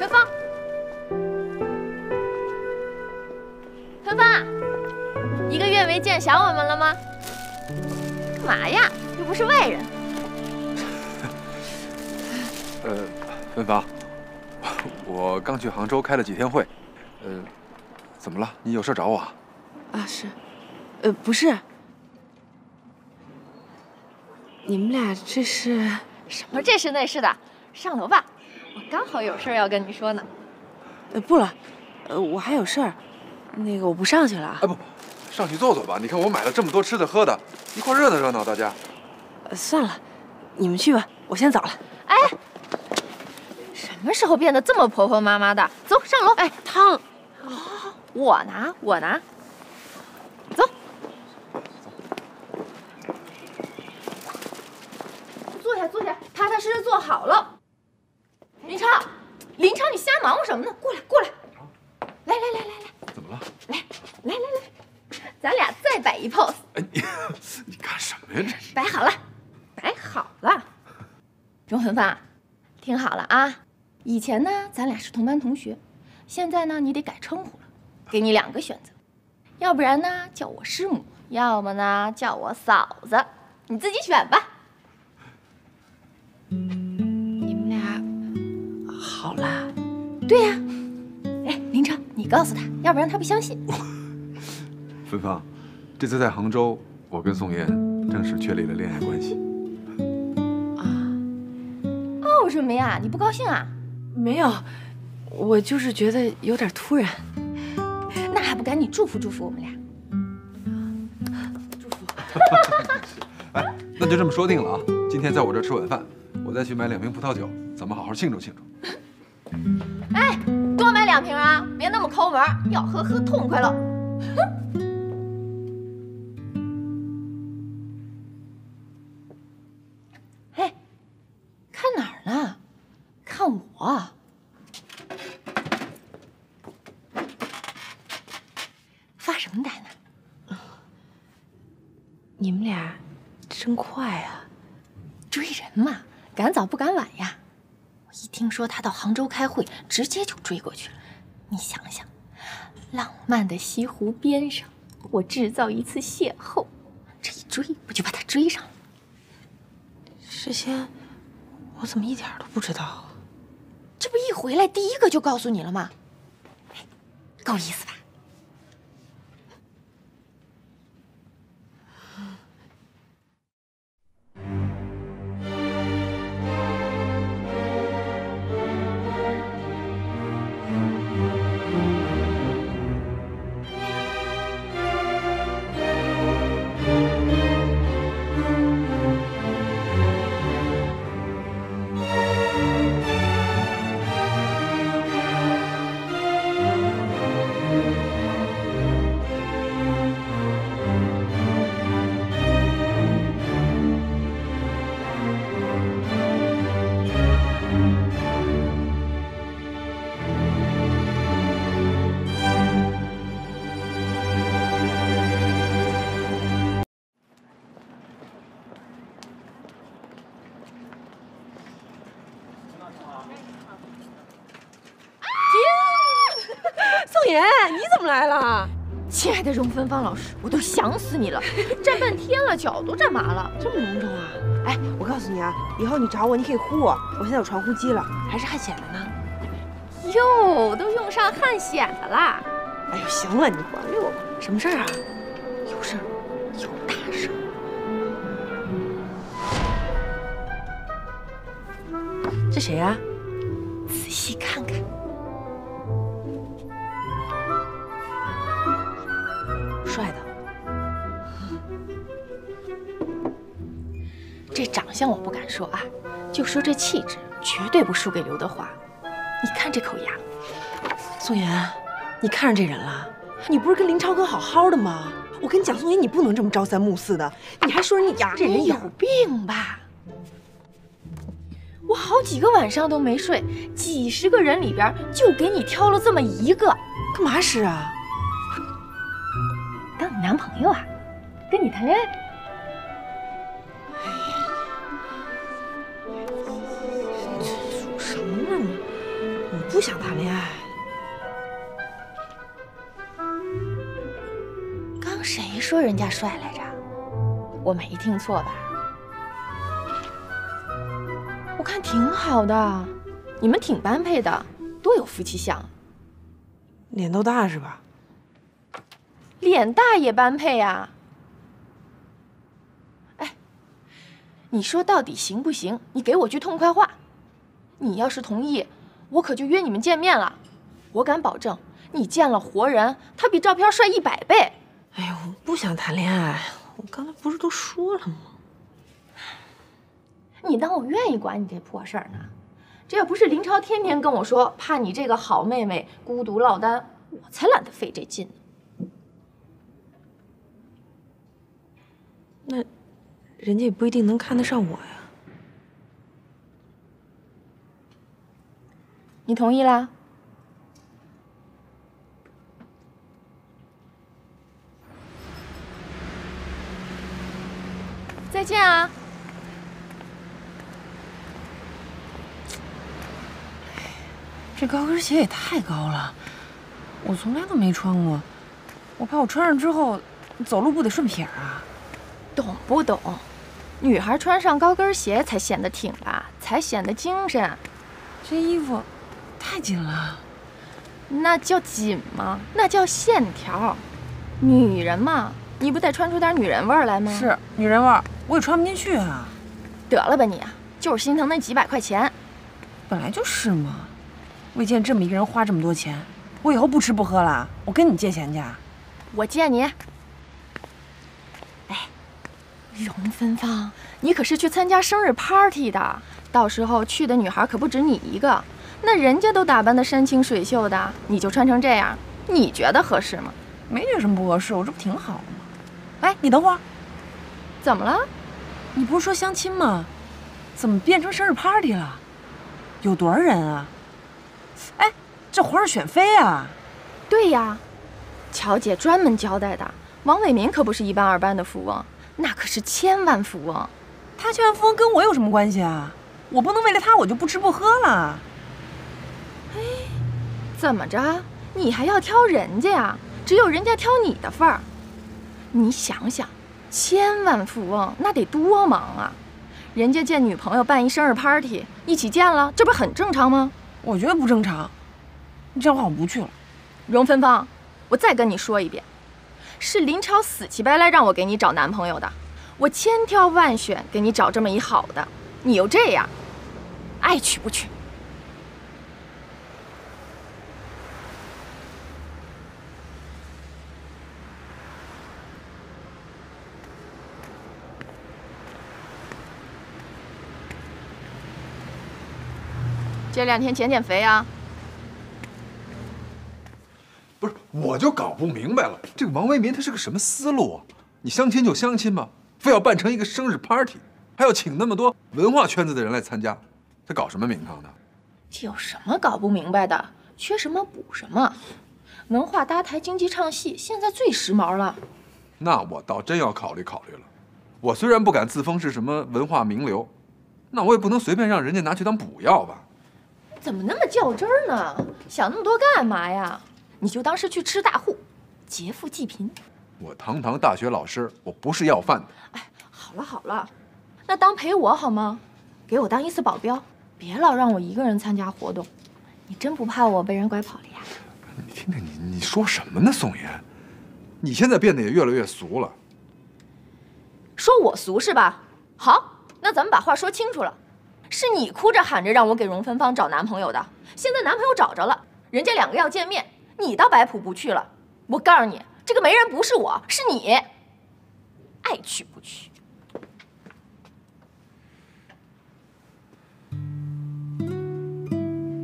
芬芳，芬芳，一个月没见，想我们了吗？干嘛呀？又不是外人。呃，芬芳，我刚去杭州开了几天会，呃，怎么了？你有事找我啊？啊，是，呃，不是，你们俩这是什么这是那是的？上楼吧，我刚好有事要跟你说呢。呃，不了，呃，我还有事儿，那个我不上去了。哎不，上去坐坐吧。你看我买了这么多吃的喝的，一块热闹热闹，大家。呃，算了，你们去吧，我先走了。哎，什么时候变得这么婆婆妈妈的？走上楼。哎，汤，哦，我拿，我拿。走，坐下，坐下，踏踏实实坐好了。林超，林超，你瞎忙活什么呢？过来，过来，来来来来来，怎么了？来来来来，咱俩再摆一 pose。哎，你 你干什么呀？这是摆好了，摆好了。钟芬芳，听好了啊！以前呢，咱俩是同班同学，现在呢，你得改称呼了。给你两个选择，要不然呢，叫我师母，要么呢，叫我嫂子，你自己选吧。你们俩好啦？对呀、哎，林超，你告诉他，要不然他不相信。芬芳，这次在杭州，我跟宋妍正式确立了恋爱关系。啊，哦什么呀？你不高兴啊？没有，我就是觉得有点突然。那还不赶紧祝福祝福我们俩？祝福。哎，那就这么说定了啊！今天在我这儿吃晚饭，我再去买两瓶葡萄酒，咱们好好庆祝庆祝。两瓶啊，别那么抠门儿，要喝喝痛快了。哼哎，看哪儿呢？看我。发什么呆呢？你们俩真快啊！追人嘛，赶早不赶晚呀。我一听说他到杭州开会，直接就追过去了。你想想，浪漫的西湖边上，我制造一次邂逅，这一追不就把他追上了？事先我怎么一点都不知道？这不一回来第一个就告诉你了吗？哎够意思吧？亲爱的荣芬芳老师，我都想死你了，站半天了，脚都站麻了。这么隆重啊！哎，我告诉你啊，以后你找我，你可以呼我，我现在有传呼机了，还是汉显的呢。哟，都用上汉显的啦。哎呦，行了，你管理我吧。什么事儿啊？有事儿？有大事儿。这谁呀、仔细看看，相我不敢说啊，就说这气质，绝对不输给刘德华。你看这口牙，宋妍，你看上这人了？你不是跟林超哥好好的吗？我跟你讲，宋妍，你不能这么朝三暮四的，你还说人家牙这人有有病吧？我好几个晚上都没睡，几十个人里边就给你挑了这么一个，干嘛使啊？当你男朋友啊，跟你谈恋爱。说什么呢你？我不想谈恋爱。刚谁说人家帅来着？我没听错吧？我看挺好的，你们挺般配的，多有夫妻相。脸都大是吧？脸大也般配呀。哎，你说到底行不行？你给我句痛快话。你要是同意，我可就约你们见面了。我敢保证，你见了活人，他比照片帅一百倍。哎呦，我不想谈恋爱。我刚才不是都说了吗？你当我愿意管你这破事儿呢？这要不是林超天天跟我说，怕你这个好妹妹孤独落单，我才懒得费这劲呢。那人家也不一定能看得上我呀。你同意啦？再见啊！这高跟鞋也太高了，我从来都没穿过，我怕我穿上之后走路不得顺撇啊。懂不懂？女孩穿上高跟鞋才显得挺拔，才显得精神。这衣服。太紧了，那叫紧吗？那叫线条。女人嘛，你不得穿出点女人味来吗？是女人味儿，我也穿不进去啊。得了吧你，就是心疼那几百块钱。本来就是嘛，未见这么一个人花这么多钱，我以后不吃不喝了，我跟你借钱去。我借你。哎，荣芬芳，你可是去参加生日 party 的，到时候去的女孩可不止你一个。那人家都打扮得山清水秀的，你就穿成这样，你觉得合适吗？没觉得什么不合适，我这不挺好的吗？哎，你等会儿，怎么了？你不是说相亲吗？怎么变成生日 party 了？有多少人啊？哎，这皇上选妃啊？对呀，乔姐专门交代的，王伟民可不是一般二般的富翁，那可是千万富翁。他千万富翁跟我有什么关系啊？我不能为了他我就不吃不喝了。哎，怎么着？你还要挑人家呀？只有人家挑你的份儿。你想想，千万富翁那得多忙啊！人家见女朋友办一生日 party，一起见了，这不是很正常吗？我觉得不正常。你这样的话我不去了。荣芬芳，我再跟你说一遍，是林超死乞白赖让我给你找男朋友的，我千挑万选给你找这么一好的，你又这样，爱去不去？这两天减减肥啊！不是，我就搞不明白了，这个王为民他是个什么思路啊？你相亲就相亲吧，非要办成一个生日 party，还要请那么多文化圈子的人来参加，他搞什么名堂呢？这有什么搞不明白的？缺什么补什么，文化搭台，经济唱戏，现在最时髦了。那我倒真要考虑考虑了。我虽然不敢自封是什么文化名流，那我也不能随便让人家拿去当补药吧？怎么那么较真儿呢？想那么多干嘛呀？你就当是去吃大户，劫富济贫。我堂堂大学老师，我不是要饭的。哎，好了好了，那当陪我好吗？给我当一次保镖，别老让我一个人参加活动。你真不怕我被人拐跑了呀？你听听你你说什么呢，宋妍？你现在变得也越来越俗了。说我俗是吧？好，那咱们把话说清楚了。是你哭着喊着让我给荣芬芳找男朋友的，现在男朋友找着了，人家两个要见面，你倒摆谱不去了。我告诉你，这个媒人不是我，是你，爱去不去。